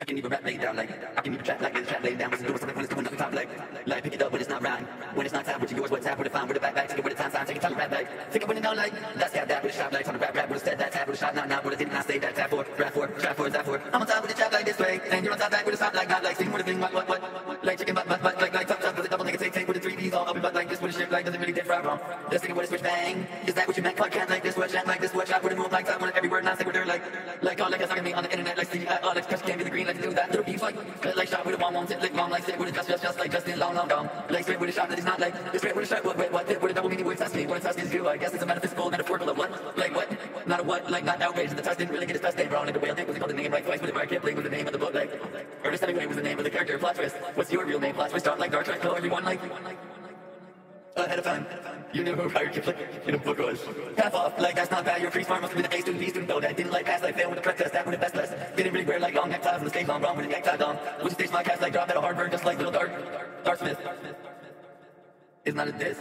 I can even rap laid down like I can even trap like this trap laid down. Listen to something when it's coming up the top like like pick it up when it's not rhyme. When it's not time, with yours, what's happening? With a fine, with a back back, take it with a time, time, take it time to rap like. Think of when it down like that's got that with a shot like trying to rap rap with a step that tap with a shot not not with a did not I say that tap for rap for trap for that for. I'm on top with a trap like this way, and you're on top back with a stop like not like sing with a thing what what what like chicken butt butt butt like like top top with a double nigga take take with a three D's all up and butt like this with a shit like doesn't really differ wrong. Just thinking with a switch bang. Is that what you meant? Fuck can't like this what chat like this what shot with a move like top with every like like like a sucking me on the internet like see all express can't be the green like do that. Little beef like like shot with a bomb won't sit lick mom like sit with a just just just like Justin long long gone like straight with a shot that is not like straight with a shot what what what with a double meaning word test me what test is you? I guess it's a metaphysical metaphorical of what? Like what? Not a what like not outrage the test didn't really get his best name. Wrong like the whale dick was he called the name right twice but if I can't was the name of the book like Ernest Hemingway was the name of the character plot twist. What's your real name? Plot twist dark like Dark Knight kill everyone like ahead of time. You knew who Ryder Kipling in a book was. Half off, like that's not bad. You're pretty smart, must been an A student, B student, though. That didn't like pass, like fail with the prep test, that with the best list. Didn't really wear like long neckties, and the long wrong with a necktie on. Would you stage my cast like drop at a hard burn, just like little Dark, Dark Smith. It's not a diss.